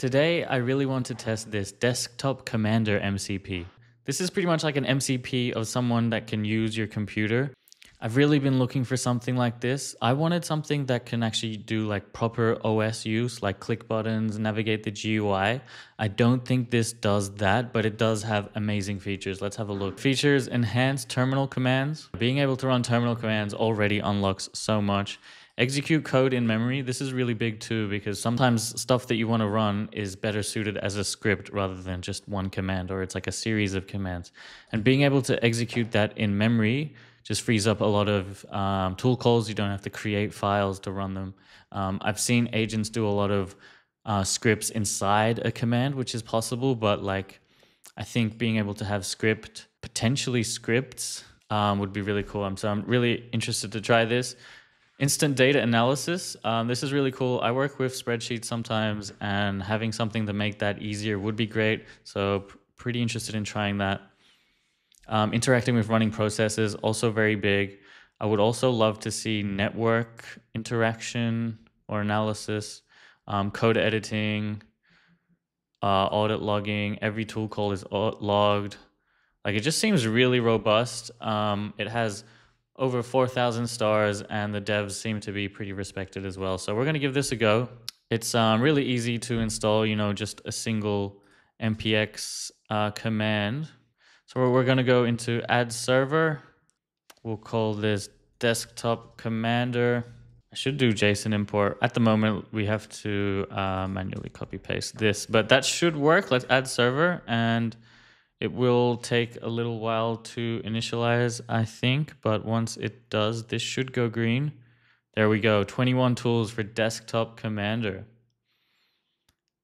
Today, I really want to test this Desktop Commander MCP. This is pretty much like an MCP of someone that can use your computer. I've really been looking for something like this. I wanted something that can actually do like proper OS use, like click buttons, navigate the GUI. I don't think this does that, but it does have amazing features. Let's have a look. Features, enhanced terminal commands. Being able to run terminal commands already unlocks so much. Execute code in memory. This is really big too because sometimes stuff that you want to run is better suited as a script rather than just one command or it's like a series of commands. And being able to execute that in memory just frees up a lot of um, tool calls. You don't have to create files to run them. Um, I've seen agents do a lot of uh, scripts inside a command, which is possible, but like I think being able to have script, potentially scripts, um, would be really cool. I'm, so I'm really interested to try this. Instant data analysis. Um, this is really cool. I work with spreadsheets sometimes, and having something to make that easier would be great. So, pretty interested in trying that. Um, interacting with running processes, also very big. I would also love to see network interaction or analysis, um, code editing, uh, audit logging. Every tool call is logged. Like it just seems really robust. Um, it has over 4,000 stars, and the devs seem to be pretty respected as well. So we're going to give this a go. It's um, really easy to install, you know, just a single NPX uh, command. So we're going to go into add server. We'll call this desktop commander. I should do JSON import. At the moment, we have to uh, manually copy paste this, but that should work. Let's add server and it will take a little while to initialize, I think, but once it does, this should go green. There we go, 21 tools for desktop commander.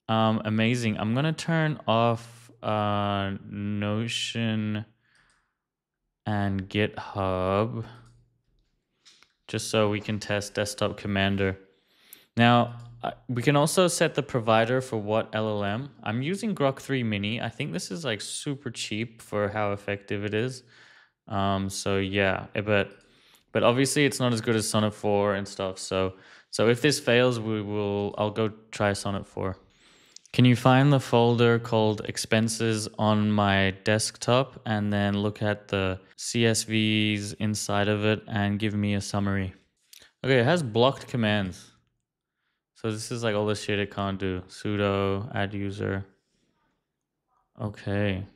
Um, amazing. I'm gonna turn off uh, Notion and GitHub just so we can test desktop commander. Now, we can also set the provider for what LLM. I'm using Grok 3 Mini. I think this is like super cheap for how effective it is. Um, so yeah, eh, but but obviously it's not as good as Sonnet 4 and stuff. So so if this fails, we will I'll go try Sonnet 4. Can you find the folder called expenses on my desktop and then look at the CSVs inside of it and give me a summary? Okay, it has blocked commands. So this is like all the shit it can't do. sudo add user. Okay.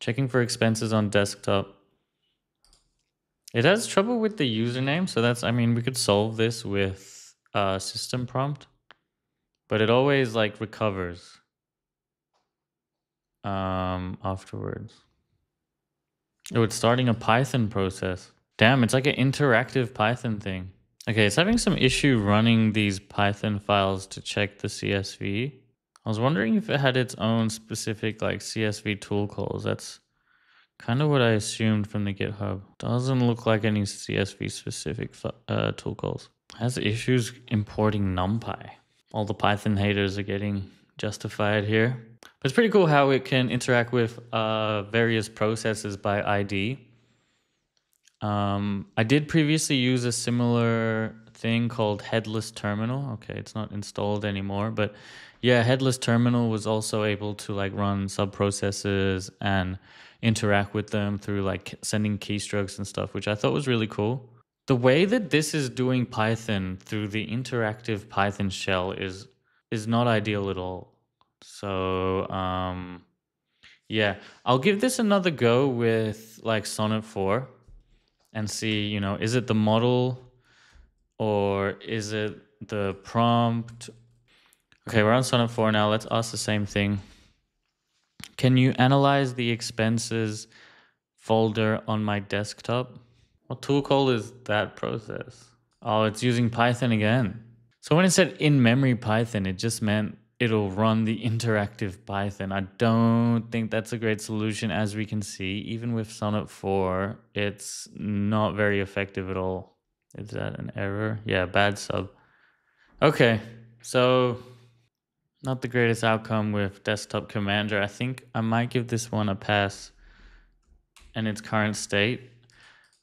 Checking for expenses on desktop. It has trouble with the username. So that's, I mean, we could solve this with a system prompt, but it always like recovers um, afterwards. Oh, it's starting a Python process. Damn, it's like an interactive Python thing. Okay, it's having some issue running these Python files to check the CSV. I was wondering if it had its own specific like CSV tool calls. That's kind of what I assumed from the GitHub. Doesn't look like any CSV specific uh, tool calls. Has issues importing NumPy. All the Python haters are getting justified here. But it's pretty cool how it can interact with uh, various processes by ID. Um, I did previously use a similar thing called Headless Terminal. Okay, it's not installed anymore, but yeah, Headless Terminal was also able to like run sub processes and interact with them through like sending keystrokes and stuff, which I thought was really cool. The way that this is doing Python through the interactive Python shell is is not ideal at all. So um, yeah, I'll give this another go with like Sonnet 4 and see, you know, is it the model or is it the prompt? Okay, we're on Sonnet 4 now. Let's ask the same thing. Can you analyze the expenses folder on my desktop? What tool call is that process? Oh, it's using Python again. So when it said in-memory Python, it just meant it'll run the interactive Python. I don't think that's a great solution as we can see. Even with Sonnet 4, it's not very effective at all. Is that an error? Yeah, bad sub. Okay, so not the greatest outcome with Desktop Commander. I think I might give this one a pass in its current state.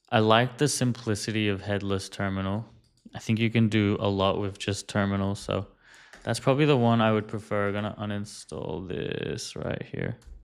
I like the simplicity of headless terminal. I think you can do a lot with just terminal, so That's probably the one I would prefer. Gonna uninstall this right here.